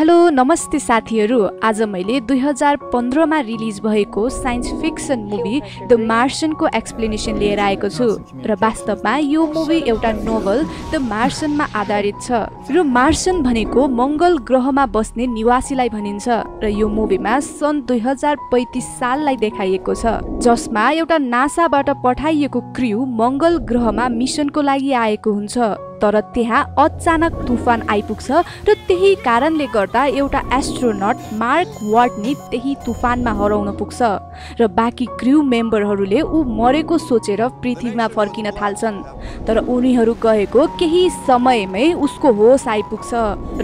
Hello नमस्ते साथीहरू। आज मैले दुई हजार पन्ध्रमा रिलिज भएको साइन्स फिक्सन मुभी द मार्सनको एक्सप्लेनेसन लिएर आएको छु। र वास्तवमा यो मुभी एउटा नोभल द मार्सनमा आधारित छ। र मार्सन भनेको मङ्गल ग्रहमा बस्ने निवासीलाई भनिन्छ र यो मुभीमा सन् दुई हजार पैँतिस साललाई देखाइएको छ। जसमा एउटा नासाबाट पठाइएको क्रिउ मङ्गल ग्रहमा मिसनको लागि आएको हुन्छ। तर त्यहाँ अचानक तुफान आइपुग्छ र त्यही कारणले गर्दा एउटा एस्ट्रोनट मार्क वार्टनी त्यही तुफानमा हराउन पुग्छ र बाँकी क्रिउ मेम्बरहरूले ऊ मरेको सोचेर पृथ्वीमा फर्किन थाल्छन्। तर उनीहरू गएको केही समयमै उसको होस आइपुग्छ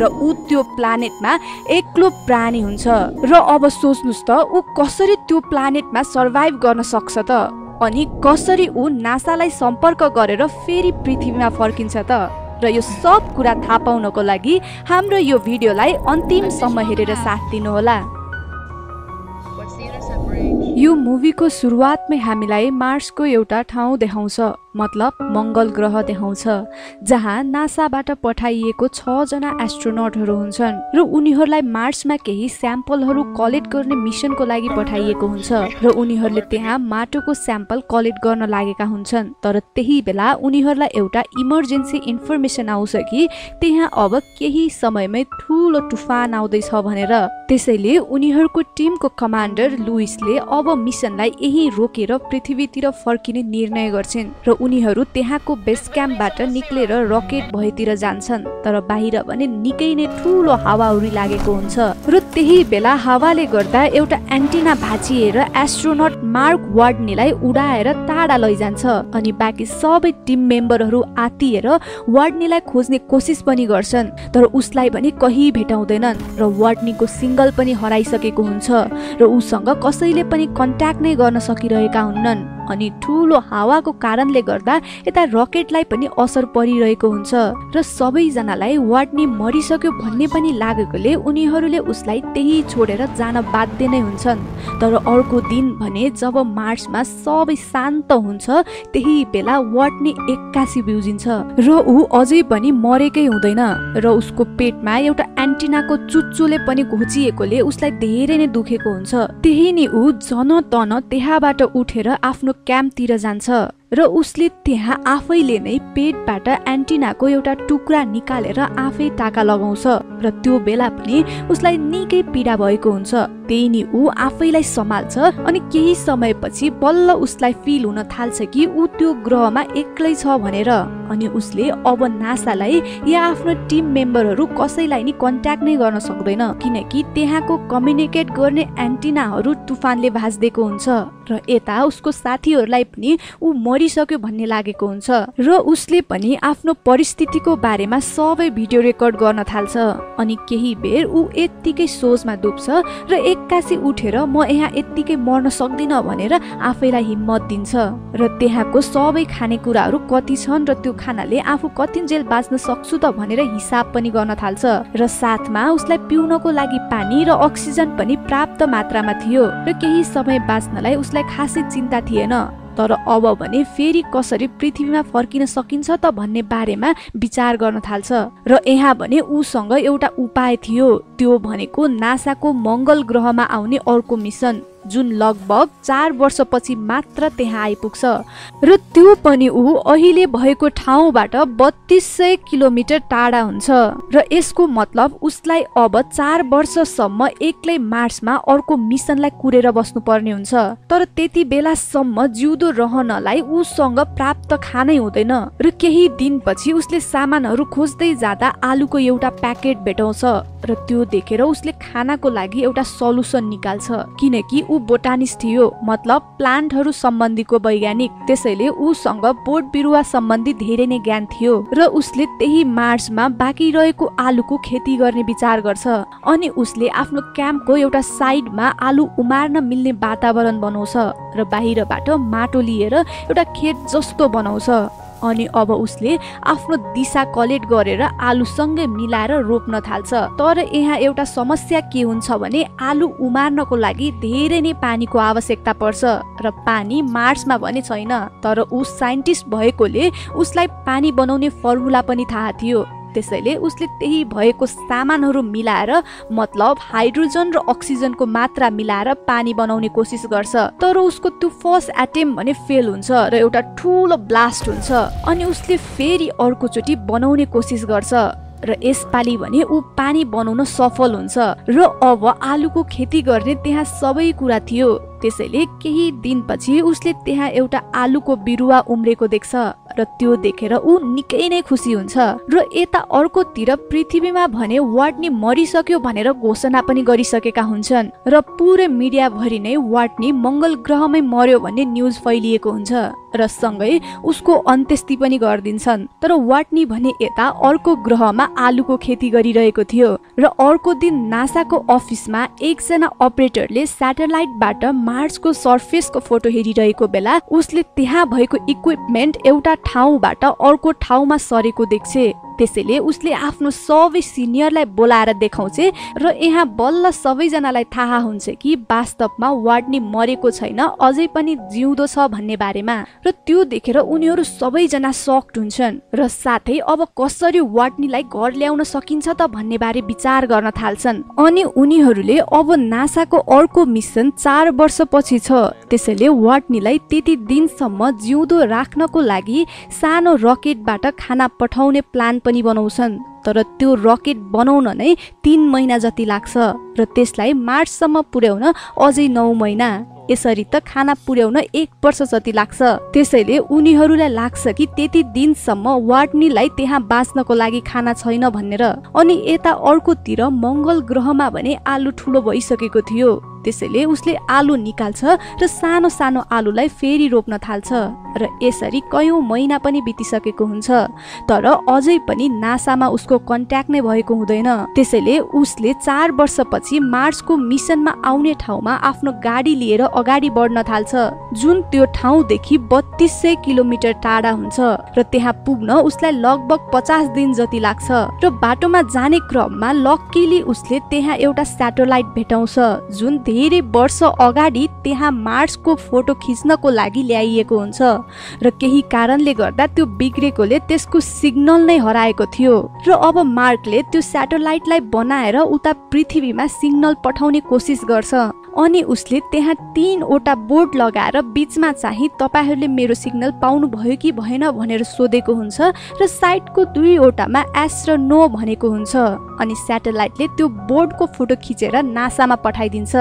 र ऊ त्यो प्लानेटमा एक्लो प्राणी हुन्छ र अब सोच्नुहोस् त ऊ कसरी त्यो प्लानेटमा सर्भाइभ गर्न सक्छ त? अनि कसरी ऊ नासालाई सम्पर्क गरेर फेरि पृथ्वीमा फर्किन्छ त? र यो सब कुरा थाहा पाउनको लागि हाम्रो यो भिडियोलाई अन्तिमसम्म हेरेर साथ दिनुहोला। यो मुभीको सुरुवातमै हामीलाई मार्सको एउटा ठाउँ देखाउँछ। मतलब मङ्गल ग्रह देखाउँछ जहाँ नासाबाट पठाइएको छजना एस्ट्रोनटहरू हुन्छन् र उनीहरूलाई मार्समा केही स्याम्पलहरू कलेक्ट गर्ने मिसनको लागि पठाइएको हुन्छ र उनीहरूले त्यहाँ माटोको स्याम्पल कलेक्ट गर्न लागेका हुन्छन्। तर त्यही बेला उनीहरूलाई एउटा इमर्जेन्सी इन्फर्मेसन आउँछ कि त्यहाँ अब केही समयमै ठुलो तुफान आउँदैछ भनेर। त्यसैले उनीहरूको टिमको कमान्डर लुइसले अब मिसनलाई यही रोकेर पृथ्वीतिर फर्किने निर्णय गर्छन् र उनीहरू त्यहाँको बेस क्याम्पबाट निक्लेर रकेट भएतिर जान्छन् तर बाहिर भने निकै नै ठुलो हावाहुरी लागेको हुन्छ। र त्यही बेला हावाले गर्दा एउटा एन्टिना भाँचिएर एस्ट्रोनट मार्क वार्डनीलाई उडाएर टाढा लैजान्छ अनि बाँकी सबै टिम मेम्बरहरू आतिएर वार्डनीलाई खोज्ने कोसिस पनि गर्छन् तर उसलाई पनि कहीँ भेटाउँदैनन् र वार्डनीको सिङ्गल पनि हराइसकेको हुन्छ र उसँग कसैले पनि कन्ट्याक्ट नै गर्न सकिरहेका हुन्नन्। अनि ठुलो हावाको कारणले गर्दा यता रकेटलाई पनि असर परिरहेको हुन्छ र सबैजनालाई वार्डनी मरिसक्यो भन्ने पनि लागेकोले उनीहरूले उसलाई त्यही छोडेर जान बाध्य नै हुन्छन्। तर अर्को दिन भने जब मार्चमा सबै शान्त हुन्छ त्यही बेला वार्डनी एक्कासी बिउजिन्छ र ऊ अझै पनि मरेकै हुँदैन र उसको पेटमा एउटा एन्टिनाको चुच्चोले पनि घोचिएकोले उसलाई धेरै नै दुखेको हुन्छ। त्यही नै ऊ जन तन त्यहाँबाट उठेर आफ्नो क्याम्पतिर जान्छ। र उसले त्यहाँ आफैले नै पेटबाट एन्टिनाको एउटा टुक्रा निकालेर आफै टाका लगाउँछ र त्यो बेला पनि उसलाई निकै पीडा भएको हुन्छ। त्यही नि ऊ आफैलाई सम्हाल्छ अनि केही समयपछि बल्ल उसलाई फिल हुन थाल्छ कि ऊ त्यो ग्रहमा एक्लै छ भनेर। अनि उसले अब नासालाई या आफ्नो टिम मेम्बरहरू कसैलाई नि कन्ट्याक्ट नै गर्न सक्दैन किनकि त्यहाँको कम्युनिकेट गर्ने एन्टिनाहरू तुफानले भाँचिदिएको हुन्छ। र यता उसको साथीहरूलाई पनि ऊ मरिसक्यो भन्ने लागेको हुन्छ र उसले पनि आफ्नो परिस्थितिको बारेमा सबै भिडियो रेकर्ड गर्न थाल्छ। अनि केही बेर ऊ यत्तिकै सोचमा डुब्छ र एक्कासी उठेर म यहाँ यत्तिकै मर्न सक्दिनँ भनेर आफैलाई हिम्मत दिन्छ। र त्यहाँको सबै खानेकुराहरू कति छन् र त्यो खानाले आफू कतिन्जेल बाँच्न सक्छु त भनेर हिसाब पनि गर्न थाल्छ। र साथमा उसलाई पिउनको लागि पानी र अक्सिजन पनि प्राप्त मात्रामा थियो र केही समय बाँच्नलाई उसलाई खासै चिन्ता थिएन। तर अब भने फेरि कसरी पृथ्वीमा फर्किन सकिन्छ त भन्ने बारेमा विचार गर्न थाल्छ। र यहाँ भने उसँग एउटा उपाय थियो त्यो भनेको नासाको मङ्गल ग्रहमा आउने अर्को मिसन। जुन लगभग चार वर्षपछि मात्र त्यहाँ आइपुग्छ। र त्यो पनि ऊ अहिले भएको ठाउँबाट बत्तिस सय किलोमिटर टाढा हुन्छ। र यसको मतलब उसलाई अब चार वर्षसम्म एक्लै मार्समा अर्को मिसनलाई कुरेर बस्नु पर्ने हुन्छ। तर त्यति बेलासम्म जिउँदो रहनलाई उसँग प्राप्त खानै हुँदैन। र केही दिनपछि उसले सामानहरू खोज्दै जाँदा आलुको एउटा प्याकेट भेटाउँछ। र त्यो देखेर उसले खानाको लागि एउटा सल्युसन निकाल्छ। किनकि ऊ बोटानिस्ट थियो मतलब प्लान्टहरू सम्बन्धीको वैज्ञानिक। त्यसैले उसँग बोट बिरुवा सम्बन्धी धेरै नै ज्ञान थियो र उसले त्यही मार्चमा बाँकी रहेको आलुको खेती गर्ने विचार गर्छ। अनि उसले आफ्नो क्याम्पको एउटा साइडमा आलु उमार्न मिल्ने वातावरण बनाउँछ र बाहिरबाट माटो लिएर एउटा खेत जस्तो बनाउँछ। अनि अब उसले आफ्नो दिशा कलेक्ट गरेर आलुसँगै मिलाएर रोप्न थाल्छ। तर यहाँ एउटा समस्या के हुन्छ भने आलु उमार्नको लागि धेरै नै पानीको आवश्यकता पर्छ र पानी मार्समा भने छैन। तर ऊ साइन्टिस्ट भएकोले उसलाई पानी बनाउने फर्मुला पनि थाहा थियो। त्यसैले उसले त्यही भएको सामानहरू मिलाएर मतलब हाइड्रोजन र अक्सिजनको मात्रा मिलाएर पानी बनाउने कोसिस गर्छ। तर उसको त्यो फर्स्ट एटेम्प भने फेल हुन्छ र एउटा ठुलो ब्लास्ट हुन्छ। अनि उसले फेरि अर्कोचोटि बनाउने कोसिस गर्छ र यसपालि भने ऊ पानी बनाउन सफल हुन्छ। र अब आलुको खेती गर्ने त्यहाँ सबै कुरा थियो। त्यसैले केही दिनपछि उसले त्यहाँ एउटा आलुको बिरुवा उम्रेको देख्छ र त्यो देखेर ऊ निकै नै खुसी हुन्छ र यता अर्कोतिर पृथ्वीमा भने वाटनी मरिसक्यो भनेर घोषणा पनि गरिसकेका हुन्छन् र पुरै मिडियाभरि नै वाटनी मङ्गल ग्रहमै मर्यो भन्ने न्युज फैलिएको हुन्छ र सँगै उसको अन्त्येष्टि पनि गरिदिन्छन्। तर वाटनी भने यता अर्को ग्रहमा आलुको खेती गरिरहेको थियो र अर्को दिन नासाको अफिसमा एकजना अपरेटरले स्याटेलाइटबाट मार्सको सर्फेसको फोटो हेरिरहेको बेला उसले त्यहाँ भएको इक्विपमेन्ट एउटा ठाउँबाट अर्को ठाउँमा सरेको देख्छे। त्यसैले उसले आफ्नो सबै सिनियरलाई बोलाएर देखाउँछ र यहाँ बल्ल सबैजनालाई थाहा हुन्छ कि वास्तवमा वार्डनी मरेको छैन अझै पनि जिउँदो छ भन्ने बारेमा। र त्यो देखेर उनीहरू सबैजना सक्ड हुन्छन् र साथै अब कसरी वार्डनीलाई घर ल्याउन सकिन्छ त भन्ने बारे विचार गर्न थाल्छन्। अनि उनीहरूले अब नासाको अर्को मिसन चार वर्षपछि छ। त्यसैले वार्डनीलाई त्यति दिनसम्म जिउँदो राख्नको लागि सानो रकेटबाट खाना पठाउने प्लान पनि बनाउँछन् तर त्यो रकेट बनाउन नै तिन महिना जति लाग्छ र त्यसलाई मार्चसम्म पुर्याउन अझै नौ महिना। यसरी त खाना पुर्याउन एक वर्ष जति लाग्छ। त्यसैले उनीहरूलाई लाग्छ कि त्यति दिनसम्म वार्डनीलाई त्यहाँ बाँच्नको लागि खाना छैन भनेर। अनि यता अर्कोतिर मङ्गल ग्रहमा भने आलु ठुलो भइसकेको थियो। त्यसैले उसले आलु निकाल्छ र सानो सानो आलुलाई फेरि रोप्न थाल्छ र यसरी कयौँ महिना पनि बितिसकेको हुन्छ। तर अझै पनि नासामा उसको कन्ट्याक्ट नै भएको हुँदैन। त्यसैले उसले चार वर्षपछि मार्सको मिसनमा आउने ठाउँमा आफ्नो गाडी लिएर अगाडि बढ्न थाल्छ। जुन त्यो ठाउँदेखि बत्तिस सय किलोमिटर टाढा हुन्छ र त्यहाँ पुग्न उसलाई लगभग पचास दिन जति लाग्छ र बाटोमा जाने क्रममा लक्कीली उसले त्यहाँ एउटा सेटेलाइट भेटाउँछ जुन धेरै वर्ष अगाडि त्यहाँ मार्सको फोटो खिच्नको लागि ल्याइएको हुन्छ र केही कारणले गर्दा त्यो बिग्रेकोले त्यसको सिग्नल नै हराएको थियो। र अब मार्कले त्यो सेटेलाइटलाई बनाएर उता पृथ्वीमा सिग्नल पठाउने कोसिस गर्छ। अनि उसले त्यहाँ तिनवटा बोर्ड लगाएर बिचमा चाहिँ तपाईँहरूले मेरो सिग्नल पाउनु भयो कि भएन भनेर सोधेको हुन्छ र साइडको दुईवटामा एस र नो भनेको हुन्छ। अनि सेटेलाइटले त्यो बोर्डको फोटो खिचेर नासामा पठाइदिन्छ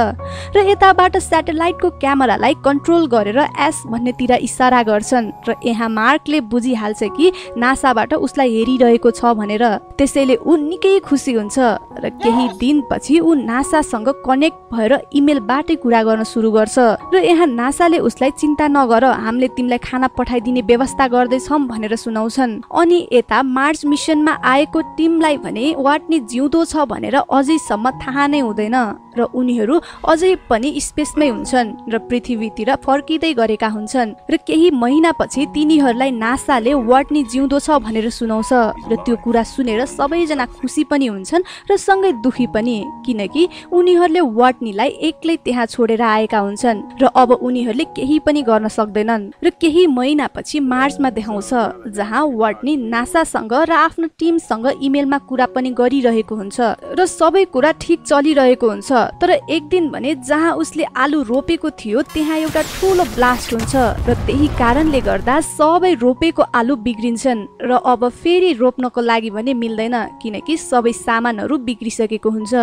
र यताबाट सेटेलाइटको क्यामेरालाई कन्ट्रोल गरेर एस भन्नेतिर इसारा गर्छन् र यहाँ मार्कले बुझिहाल्छ कि नासाबाट उसलाई हेरिरहेको छ भनेर। त्यसैले ऊ निकै खुसी हुन्छ र केही दिनपछि ऊ नासासँग कनेक्ट भएर इमेल बाटै कुरा गर्न सुरु गर्छ र यहाँ नासाले उसलाई चिन्ता नगर हामीले तिमीलाई खाना पठाइदिने व्यवस्था गर्दैछौँ भनेर सुनाउँछन्। अनि यता मार्च मिसनमा आएको टिमलाई भने वाटनी जिउँदो छ भनेर अझैसम्म थाहा नै हुँदैन। र उनीहरू अझै पनि स्पेसमै हुन्छन् र पृथ्वीतिर फर्किँदै गरेका हुन्छन्। र केही महिनापछि तिनीहरूलाई नासाले वाटनी जिउँदो छ भनेर सुनाउँछ। र त्यो कुरा सुनेर सबैजना खुसी पनि हुन्छन् र सँगै दुखी पनि किनकि उनीहरूले वाटनीलाई एक्लै त्यहाँ छोडेर आएका हुन्छन् र अब उनीहरूले केही पनि गर्न सक्दैनन् र केही महिनापछि मार्चमा देखाउँछ जहाँ वार्डनी नासासँग र आफ्नो टिमसँग इमेलमा कुरा पनि गरिरहेको हुन्छ र सबै कुरा ठिक चलिरहेको हुन्छ। तर एक दिन भने जहाँ उसले आलु रोपेको थियो त्यहाँ एउटा ठुलो ब्लास्ट हुन्छ र त्यही कारणले गर्दा सबै रोपेको आलु बिग्रिन्छन् र अब फेरि रोप्नको लागि भने मिल्दैन किनकि सबै सामानहरू बिग्रिसकेको हुन्छ।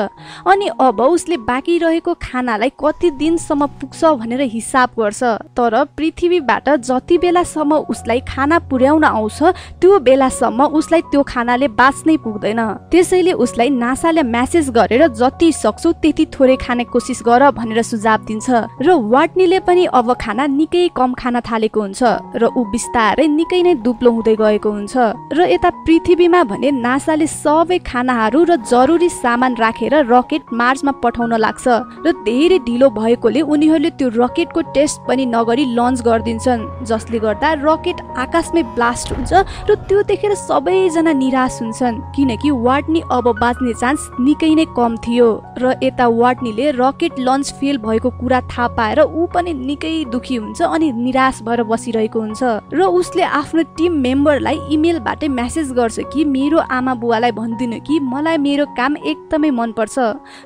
अनि अब उसले बाँकी रहेको खानालाई कति दिनसम्म पुग्छ भनेर हिसाब गर्छ तर पृथ्वीबाट जति बेलासम्म उसलाई खाना पुर्याउन आउँछ त्यो बेलासम्म उसलाई त्यो खानाले बाँच्नै पुग्दैन। त्यसैले उसलाई नासाले म्यासेज गरेर जति सक्छौ त्यति थोरै खाने कोसिस गर भनेर सुझाव दिन्छ र वाटनीले पनि अब खाना निकै कम खान थालेको हुन्छ र ऊ बिस्तारै निकै नै दुब्लो हुँदै गएको हुन्छ र यता पृथ्वीमा भने नासाले सबै खानाहरू र जरुरी सामान राखेर रकेट मार्चमा पठाउन लाग्छ र धेरै ढिलो भएकोले उनीहरूले त्यो रकेटको टेस्ट पनि नगरी लन्च गरिदिन्छन् जसले गर्दा रकेट आकाशमै ब्लास्ट हुन्छ र त्यो देखेर सबैजना निराश हुन्छन् किनकि वार्डनी अब बाँच्ने चान्स निकै नै कम थियो र यता वाटनीले रकेट लन्च फेल भएको कुरा थाहा पाएर ऊ पनि निकै दुखी हुन्छ अनि निराश भएर बसिरहेको हुन्छ र उसले आफ्नो टिम मेम्बरलाई इमेलबाटै म्यासेज गर्छ कि मेरो आमा बुवालाई भनिदिनु कि मलाई मेरो काम एकदमै मनपर्छ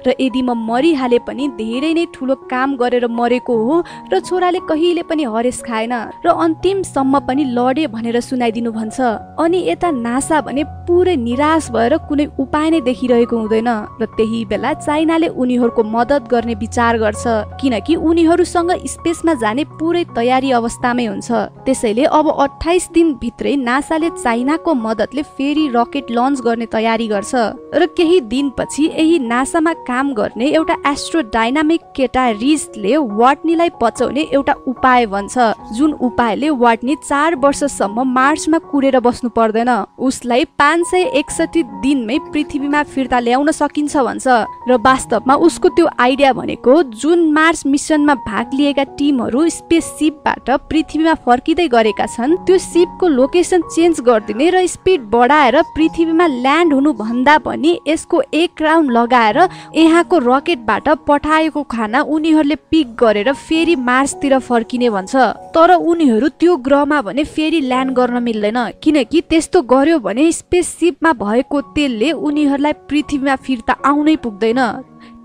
र यदि म मरिहाले पनि धेरै नै ठुलो काम गरेर मरेको हो र छोराले कहिले पनि हरेस खाएन र अन्तिमसम्म पनि लडे भनेर सुनाइदिनु भन्छ अनि यता नासा भने पुरै निराश भएर कुनै उपाय नै देखिरहेको हुँदैन र त्यही बेला चाइनाले उनीहरूको मद्दत गर्ने विचार गर्छ किनकि उनीहरूसँग स्पेसमा जाने पुरै तयारी अवस्थामै हुन्छ। त्यसैले अब अठाइस दिनभित्रै नासाले चाइनाको मद्दतले फेरि रकेट लन्च गर्ने तयारी गर्छ र केही दिनपछि यही नासामा काम गर्ने एउटा एस्ट्रो डाइनामिक केटा रिजले वाटनीलाई बचाउने एउटा उपाय भन्छ जुन उपायले वाटनी चार वर्षसम्म मार्चमा कुरेर बस्नु पर्दैन। उसलाई पाँच सय एकसठी दिनमै पृथ्वीमा फिर्ता ल्याउन सकिन्छ भन्छ र वास्तवमा उसको त्यो आइडिया भनेको जुन मार्च मिसनमा भाग लिएका टिमहरू स्पेस सिपबाट पृथ्वीमा फर्किँदै गरेका छन् त्यो सिपको लोकेसन चेन्ज गरिदिने र स्पिड बढाएर पृथ्वीमा ल्यान्ड हुनु भन्दा पनि यसको एक राउन्ड लगाएर यहाँको रकेटबाट पठाएको खाना उनीहरूले पिक गरेर फेरि मार्चतिर फर्किने भन्छ। तर उनीहरू त्यो ग्रहमा भने फेरि ल्यान्ड गर्न मिल्दैन किनकि त्यस्तो गर्यो भने स्पेस सिपमा भएको तेलले उनीहरूलाई पृथ्वीमा फिर्ता आउनै पुग्दैन।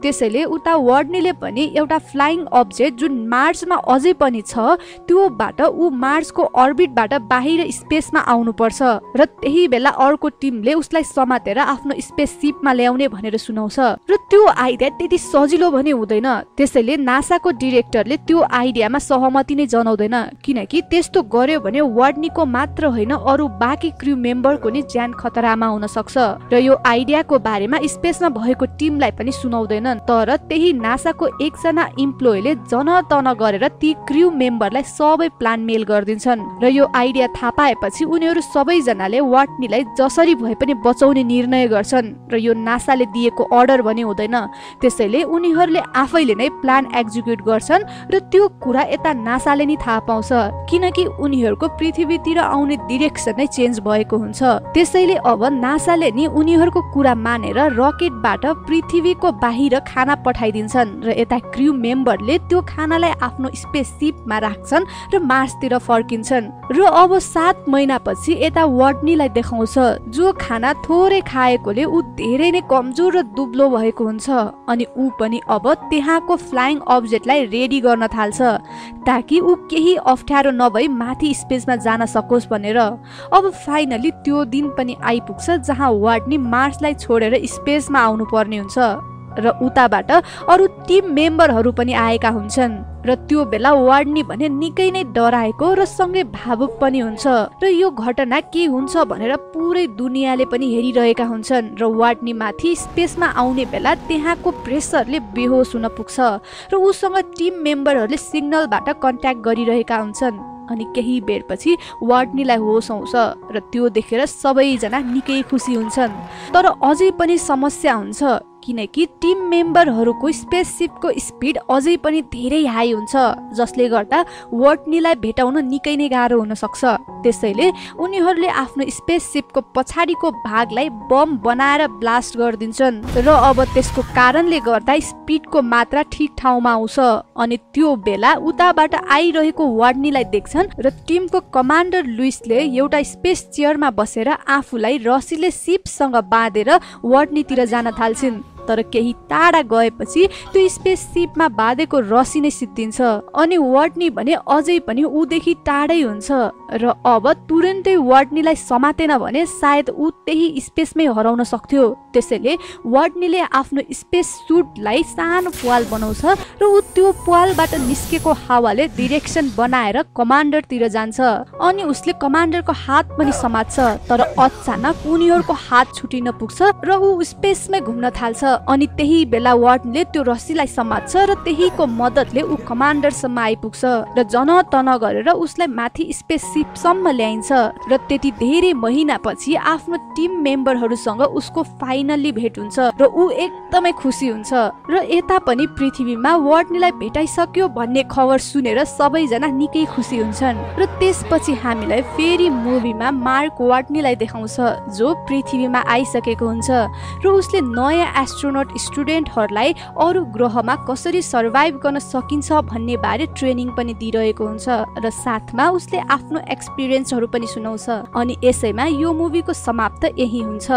त्यसैले उता वर्डनीले पनि एउटा फ्लाइङ अब्जेक्ट जुन मार्समा अझै पनि छ त्योबाट ऊ मार्सको अर्बिटबाट बाहिर स्पेसमा आउनुपर्छ र त्यही बेला अर्को टिमले उसलाई समातेर आफ्नो स्पेस सिपमा ल्याउने भनेर सुनाउँछ। र त्यो आइडिया त्यति सजिलो भने हुँदैन। त्यसैले नासाको डिरेक्टरले त्यो आइडियामा सहमति नै जनाउँदैन। किनकि त्यस्तो गर्यो भने वर्डनीको मात्र होइन अरू बाँकी क्रिउ मेम्बरको नि ज्यान खतरामा हुन सक्छ र यो आइडियाको बारेमा स्पेसमा भएको टिमलाई पनि सुनाउँदैन। छैनन् तर त्यही नासाको एकजना इम्प्लोइले जनतन गरेर ती क्रिउ मेम्बरलाई सबै प्लान मेल गरिदिन्छन् र यो आइडिया थाहा पाएपछि उनीहरू सबैजनाले वाटनीलाई जसरी भए पनि बचाउने निर्णय गर्छन् र यो नासाले दिएको अर्डर भने हुँदैन। त्यसैले उनीहरूले आफैले नै प्लान एक्जिक्युट गर्छन् र त्यो कुरा यता नासाले नै थाहा पाउँछ किनकि उनीहरूको पृथ्वीतिर आउने डिरेक्सन नै चेन्ज भएको हुन्छ। त्यसैले अब नासाले नि उनीहरूको कुरा मानेर रकेटबाट पृथ्वीको बाहिर खाना पठाइदिन्छन् र यता क्रिउ मेम्बरले त्यो खानालाई आफ्नो स्पेस सिपमा राख्छन् र मार्सतिर फर्किन्छन्। र अब सात महिनापछि यता वर्डनीलाई देखाउँछ जो खाना थोरै खाएकोले ऊ धेरै नै कमजोर र दुब्लो भएको हुन्छ अनि ऊ पनि अब त्यहाँको फ्लाइङ अब्जेक्टलाई रेडी गर्न थाल्छ ताकि ऊ केही अप्ठ्यारो नभई माथि स्पेसमा जान सकोस् भनेर। अब फाइनली त्यो दिन पनि आइपुग्छ जहाँ वार्डनी मार्सलाई छोडेर स्पेसमा आउनु पर्ने हुन्छ। र उताबाट अरू टिम मेम्बरहरू पनि आएका हुन्छन् र त्यो बेला वार्डनी भने निकै नै डराएको र सँगै भावुक पनि हुन्छ। र यो घटना के हुन्छ भनेर पुरै दुनियाँले पनि हेरिरहेका हुन्छन् र वार्डनी माथि स्पेसमा आउने बेला त्यहाँको प्रेसरले बेहोस हुन पुग्छ र उसँग टिम मेम्बरहरूले सिग्नलबाट कन्ट्याक्ट गरिरहेका हुन्छन्। अनि केही बेरपछि वार्डनीलाई होस आउँछ र त्यो देखेर सबैजना निकै खुसी हुन्छन्। तर अझै पनि समस्या हुन्छ किनकि टिम मेम्बरहरूको स्पेससिपको स्पिड अझै पनि धेरै हाई हुन्छ जसले गर्दा वर्टनीलाई भेटाउन निकै नै गाह्रो हुन सक्छ। त्यसैले उनीहरूले आफ्नो स्पेससिपको पछाडिको भागलाई बम बनाएर ब्लास्ट गरिदिन्छन् र अब त्यसको कारणले गर्दा स्पिडको मात्रा ठिक ठाउँमा आउँछ। अनि त्यो बेला उताबाट आइरहेको वार्डनीलाई देख्छन् र टिमको कमान्डर लुइसले एउटा स्पेस चेयरमा बसेर आफूलाई रसीले सिपसँग बाँधेर वार्डनीतिर जान थाल्छिन्। तर केही टाढा गएपछि त्यो स्पेस सिपमा बाँधेको रसी नै सिद्धिन्छ। अनि वार्डनी भने अझै पनि ऊदेखि टाढै हुन्छ। र अब तुरन्तै वार्डनीलाई समातेन भने सायद ऊ त्यही स्पेसमै हराउन सक्थ्यो। त्यसैले वार्डनीले आफ्नो स्पेस सुटलाई सानो पाल बनाउँछ र ऊ त्यो पालबाट निस्केको हावाले डिरेक्सन बनाएर कमान्डरतिर जान्छ। अनि उसले कमान्डरको हात पनि समात्छ तर अचानक उनीहरूको हात छुटिन पुग्छ र ऊ स्पेसमै घुम्न थाल्छ। अनि त्यही बेला वार्डनले त्यो रस्सीलाई समात्छ र त्यहीको मद्दतले ऊ कमान्डरसम्म आइपुग्छ र जन तन गरेर उसलाई माथि स्पेस सिपसम्म ल्याइन्छ र त्यति धेरै महिनापछि आफ्नो टिम मेम्बरहरूसँग उसको फाइनल्ली भेट हुन्छ र ऊ एकदमै खुसी हुन्छ र यता पनि पृथ्वीमा वार्डनीलाई भेटाइसक्यो भन्ने खबर सुनेर सबैजना निकै खुसी हुन्छन् र त्यसपछि हामीलाई फेरि मुभीमा मार्क वार्डनीलाई देखाउँछ जो पृथ्वीमा आइसकेको हुन्छ र उसले नयाँ एस्ट्रो एस्ट्रोनट स्टुडेन्टहरूलाई अरू ग्रहमा कसरी सर्भाइभ गर्न सकिन्छ भन्ने बारे ट्रेनिङ पनि दिइरहेको हुन्छ र साथमा उसले आफ्नो एक्सपिरियन्सहरू पनि सुनाउँछ। अनि यसैमा यो मुभीको समाप्त यही हुन्छ।